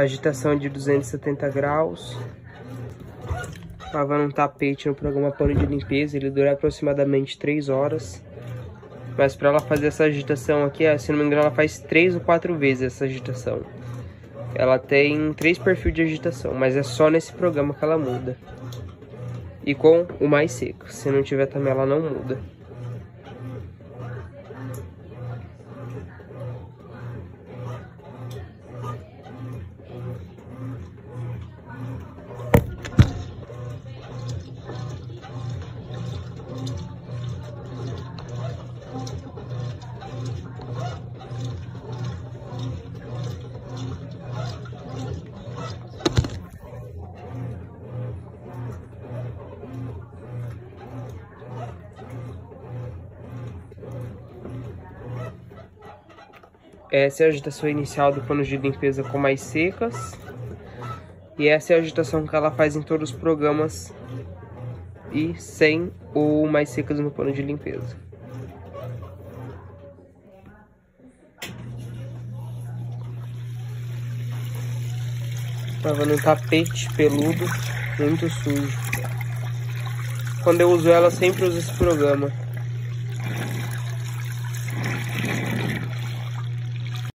agitação de 270 graus. Lavando um tapete no programa pano de limpeza, ele dura aproximadamente 3 horas. Mas para ela fazer essa agitação aqui, se não me engano, ela faz 3 ou 4 vezes essa agitação. Ela tem três perfis de agitação, mas é só nesse programa que ela muda. E com o mais seco, se não tiver também ela não muda. Essa é a agitação inicial do pano de limpeza com mais secas. E essa é a agitação que ela faz em todos os programas e sem ou mais secas no pano de limpeza. Tava no tapete peludo, muito sujo. Quando eu uso ela, sempre uso esse programa.